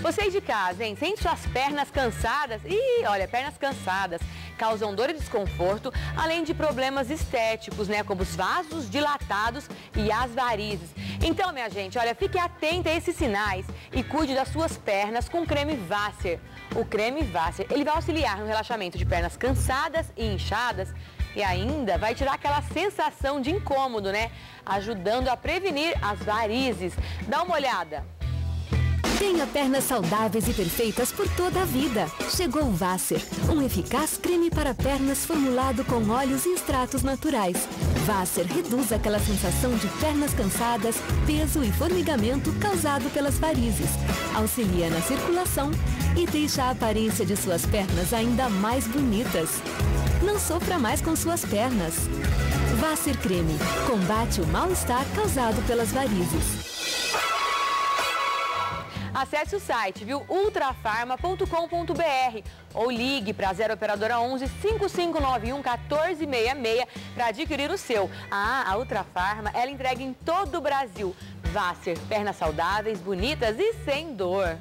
Vocês de casa, hein? Sente suas pernas cansadas? Ih, olha, pernas cansadas causam dor e desconforto, além de problemas estéticos, né? Como os vasos dilatados e as varizes. Então, minha gente, olha, fique atenta a esses sinais e cuide das suas pernas com creme Vasser. O creme Vasser, ele vai auxiliar no relaxamento de pernas cansadas e inchadas e ainda vai tirar aquela sensação de incômodo, né? Ajudando a prevenir as varizes. Dá uma olhada. Tenha pernas saudáveis e perfeitas por toda a vida. Chegou o Vasser, um eficaz creme para pernas formulado com óleos e extratos naturais. Vasser reduz aquela sensação de pernas cansadas, peso e formigamento causado pelas varizes. Auxilia na circulação e deixa a aparência de suas pernas ainda mais bonitas. Não sofra mais com suas pernas. Vasser Creme combate o mal-estar causado pelas varizes. Acesse o site, viu, ultrafarma.com.br ou ligue para a 0 operadora 11 5591 1466 para adquirir o seu. Ah, a Ultrafarma, ela entrega em todo o Brasil. Vasser, pernas saudáveis, bonitas e sem dor.